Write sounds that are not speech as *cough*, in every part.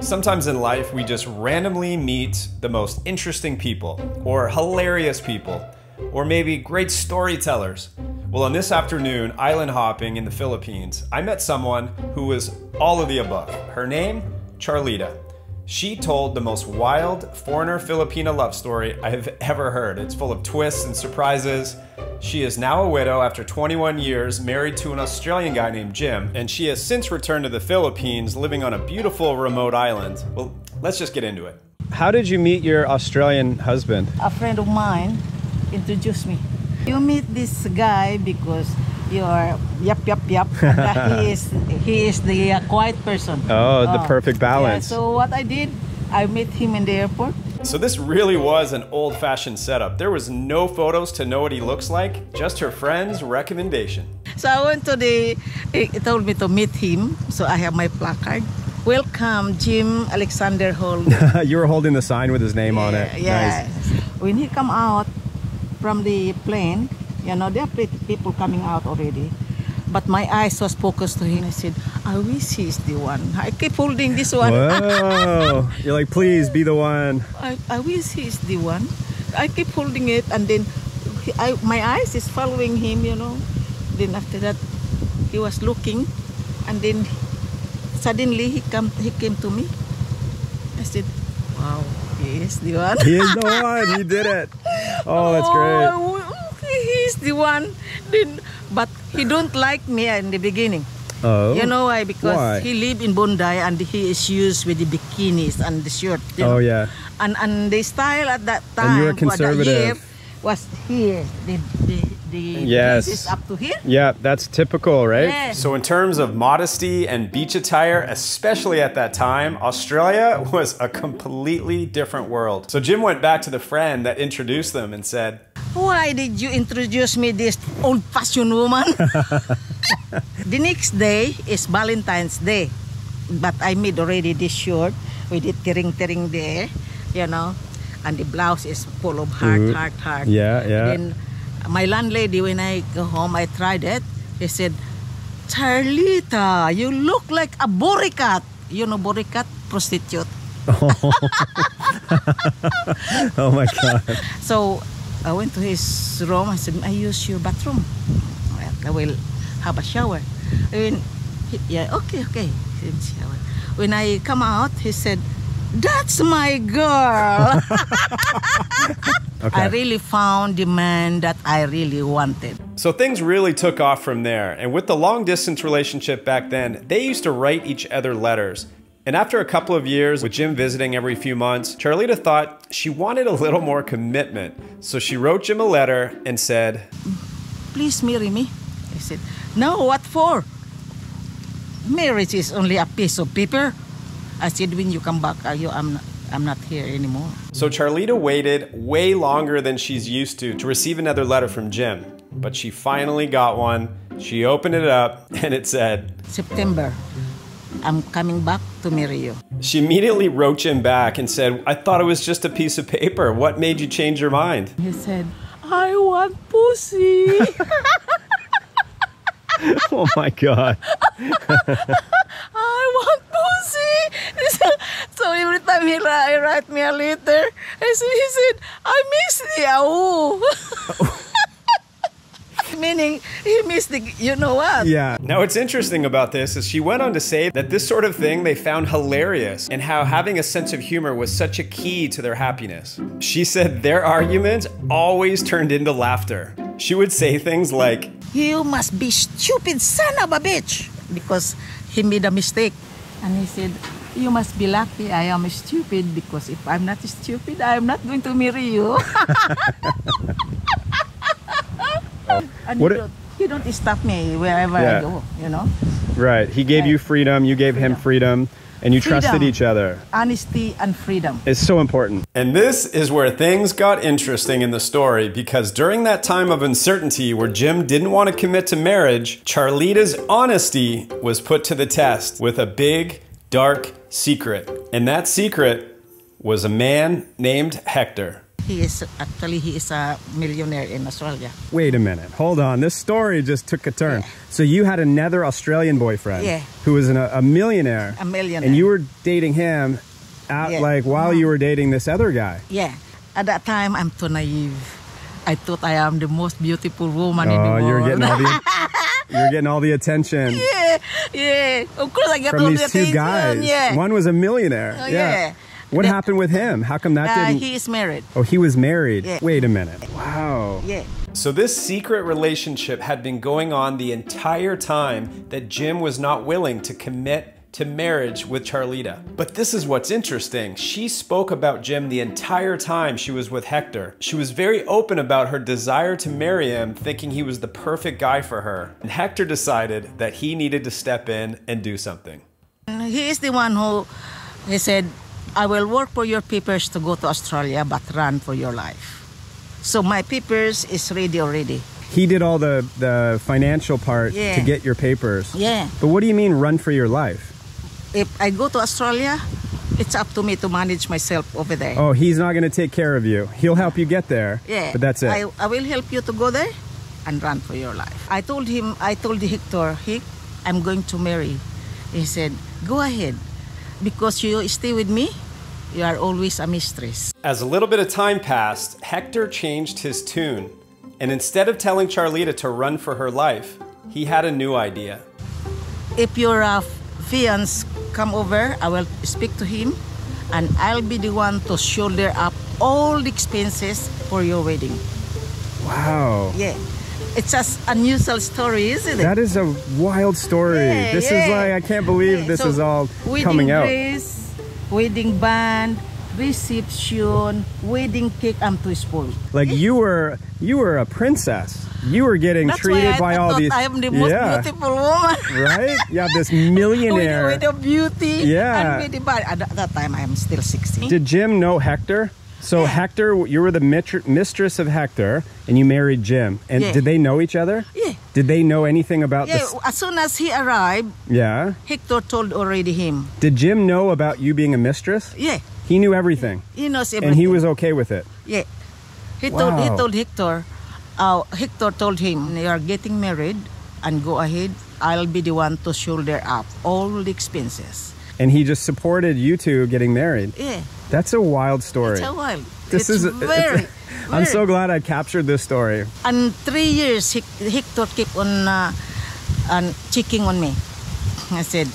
Sometimes in life, we just randomly meet the most interesting people, or hilarious people, or maybe great storytellers. Well, on this afternoon, island hopping in the Philippines, I met someone who was all of the above. Her name, Charlita. She told the most wild foreigner Filipina love story I have ever heard. It's full of twists and surprises. She is now a widow after 21 years, married to an Australian guy named Jim, and she has since returned to the Philippines, living on a beautiful remote island. Well, let's just get into it. How did you meet your Australian husband? a friend of mine introduced me. You meet this guy because you are yep yep yep. he is he is the uh, quiet person. Oh, the perfect balance Yeah, balance. so what I did, I met him in the airport. So this really was an old-fashioned setup. There was no photos to know what he looks like, just her friend's recommendation. So I went to the. He he told me to meet him. So I have my placard. Welcome, Jim Alexander Hall. *laughs* you were holding the sign with his name on it. Yeah. When he come out from the plane, you know, there are pe- people coming out already. But my eyes was focused to him. I said, I wish he's the one. I keep holding this one. Whoa! *laughs* You're like, please be the one. I, I wish he's the one. I keep holding it and then he, I, my eyes is following him, you know. Then after that, he was looking and then suddenly he come he came to me. I said, wow, he is the one. He is the one. He did it. *laughs* Oh, that's great. Oh, Oh, he's the one. Then, but he don't like me in the beginning. Oh. You know why? Because Why? he live in Bondi and he is used with the bikinis and the shirt. you Oh yeah. And and the style at that And time, you were for that year, conservative. was here. The the the Yes. is up to here. Yeah, that's typical, right? Yes. So, in terms of modesty and beach attire, especially at that time, Australia *laughs* was a completely different world. So, Jim went back to the friend that introduced them and said, Why did you introduce me this old-fashioned woman? *laughs* the next day is Valentine's Day, but I made already this shirt with it tering-tering there, you know, and the blouse is full of heart, Mhm. heart, heart. Yeah, yeah. Then my landlady, when I go home, I tried it. He said, Charlita, you look like a boricat. You know boricat? Prostitute. *laughs* *laughs* Oh my God. So I went to his room. I said, I use your bathroom. Well, I will have a shower. And he, yeah, okay, okay. He said, shower. When I come out, he said, that's my girl. *laughs* Okay. I really found the man that I really wanted. So things really took off from there. And with the long distance relationship back then, they used to write each other letters. And after a couple of years with Jim visiting every few months, Charlita thought she wanted a little more commitment. So she wrote Jim a letter and said, Please marry me. I said, no, what for? Marriage is only a piece of paper. I said, when you come back, are you, I'm, not, I'm not here anymore. So Charlita waited way longer than she's used to to receive another letter from Jim. But she finally got one. She opened it up and it said, September, I'm coming back to marry you. She immediately wrote Jim back and said, I thought it was just a piece of paper. What made you change your mind? He said, I want pussy. *laughs* oh my God. *laughs* I want pussy. so every time he write, write me a letter, I said, he said, I miss the ow. *laughs* Meaning, he missed the, you know what? Yeah. Now, what's interesting about this is she went on to say that this sort of thing they found hilarious and how having a sense of humor was such a key to their happiness. She said their arguments always turned into laughter. She would say things like, You must be stupid son of a bitch. Because he made a mistake. And he said, You must be lucky I am stupid because if I'm not stupid, I'm not going to marry you. *laughs* and What he, it- don't, he don't stop me wherever Yeah. I go, you know. Right. He gave you freedom, you gave him freedom, and you trusted each other. Honesty and freedom. It's so important. And this is where things got interesting in the story because during that time of uncertainty where Jim didn't want to commit to marriage, Charlita's honesty was put to the test with a big, dark secret. And that secret was a man named Hector. He is actually he is a millionaire in Australia. Wait a minute. Hold on. This story just took a turn. Yeah. So you had another Australian boyfriend Yeah. who was an, a millionaire. A millionaire. And you were dating him at, Yeah. like while you were dating this other guy. Yeah. At that time, I'm too naive. I thought I am the most beautiful woman in the Oh, world. you're getting all the *laughs* you're getting all the attention yeah, yeah. Of course, I get from all these the two attention. guys. Yeah. One was a millionaire. Oh, yeah. What The- happened with him? How come that Uh, didn't? he is married. oh, he was married. Yeah. Wait a minute. Wow. Yeah. So this secret relationship had been going on the entire time that Jim was not willing to commit to marriage with Charlita. But this is what's interesting. She spoke about Jim the entire time she was with Hector. She was very open about her desire to marry him, thinking he was the perfect guy for her. And Hector decided that he needed to step in and do something. He is the one who he said, I will work for your papers to go to Australia, but run for your life. So my papers is ready already. He did all the, the financial part Yeah. to get your papers. Yeah. But what do you mean run for your life? If I go to Australia, it's up to me to manage myself over there. Oh, he's not going to take care of you. He'll help you get there. Yeah. But that's it. I, I will help you to go there and run for your life. I told him, I told Hector, Hick, I'm going to marry. He said, go ahead. Because you stay with me, you are always a mistress. As a little bit of time passed, Hector changed his tune. And instead of telling Charlita to run for her life, he had a new idea. If your uh, fiance come over, I will speak to him and I'll be the one to shoulder up all the expenses for your wedding. Wow. Yeah. It's just unusual story, isn't it? That is a wild story. Yeah, this is yeah. like, I can't believe this so is all coming out. dress, wedding band, reception, wedding cake. I'm too spoiled. Like you were, you were a princess. You were getting That's treated by all these. I am the most yeah, beautiful woman. right? You have this *laughs* with, millionaire. with the beauty Yeah. and with the body. At that- that time, I am still 16. Did Jim know Hector? So Hector, you were the mitr- mistress of Hector, and you married Jim. And Yeah. did they know each other? yeah. Did they know anything about Yeah, this? as soon as he arrived, Yeah. Hector told already him. Did Jim know about you being a mistress? Yeah, He knew everything, he knows everything. and he was okay with it. Yeah. He told he Wow. told Hector, uh, Hector told him, you are getting married and go ahead. I'll be the one to shoulder up all the expenses. And he just supported you two getting married. Yeah, That's a wild story. it's a while. This it's is very, *laughs* I'm so glad I captured this story. And three years, Hec- Hector kept on uh, on checking on me. I said,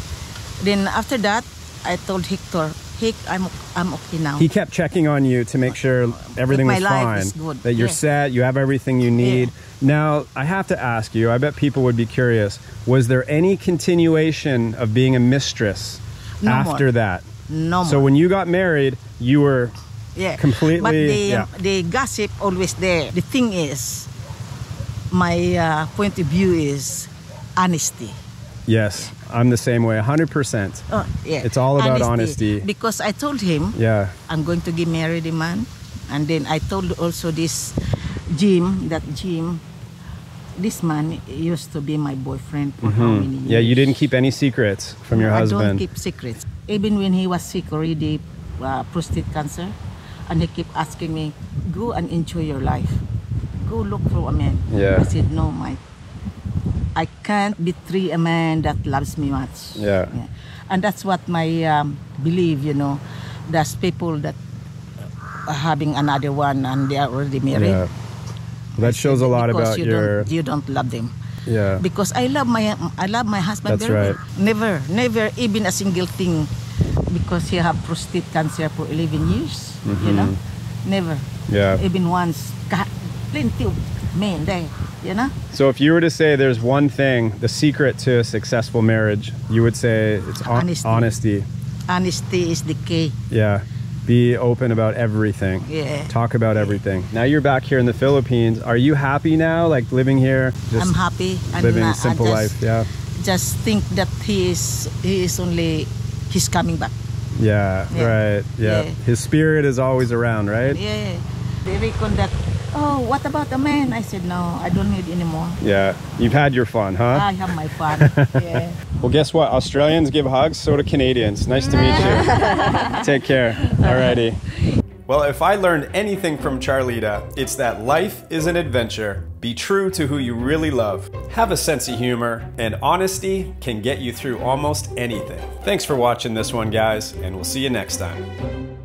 then after that, I told Hector, Hick, I'm I'm okay now. He kept checking on you to make sure everything my was fine, that you're Yeah. set, you have everything you need. Now, I have to ask you, I bet people would be curious, was there any continuation of being a mistress No after more. that? No So when you got married, you were yeah. completely- But the yeah. the gossip always there. The thing is, my uh, point of view is honesty. yes, I'm the same way, 100%. Oh, yeah. It's all about honesty. Because I told him Yeah. I'm going to get married a man, and then I told also this Jim that Jim, this man used to be my boyfriend for how many years? Mm-hmm. Yeah, you didn't keep any secrets from your I husband. I don't keep secrets. Even when he was sick already, uh, prostate cancer, and he kept asking me, "Go and enjoy your life. Go look for a man." Yeah. I said, "No, Mike. I can't betray a man that loves me much." Yeah. And that's what my um, believe. You know, there's people that are having another one and they are already married. Yeah. That shows a lot because about you your Don't, you don't love them yeah. because I love my I love my husband That's very right. Never, never even a single thing because he have prostate cancer for 11 years. You know, never. Mm-hmm. Yeah. Even once. got Plenty of men there. You know. So if you were to say there's one thing, the secret to a successful marriage, you would say it's hon- Honesty. honesty. Honesty is the key. Yeah. Be open about everything. Yeah. Talk about everything. Now you're back here in the Philippines. Are you happy now, like living here? I'm happy. Living uh, a simple I just, life. Yeah. Just think that he is he is only he's coming back. Yeah. Yeah. Right. Yeah. Yeah. His spirit is always around, right? Yeah. They reckon that. Oh, what about the man? I said no. I don't need anymore. Yeah. You've had your fun, huh? I have my fun. *laughs* yeah. Well, guess what? Australians give hugs, so do Canadians. Nice to meet you. *laughs* Take care. Alrighty. Well, if I learned anything from Charlita, it's that life is an adventure. Be true to who you really love. Have a sense of humor, and honesty can get you through almost anything. Thanks for watching this one, guys, and we'll see you next time.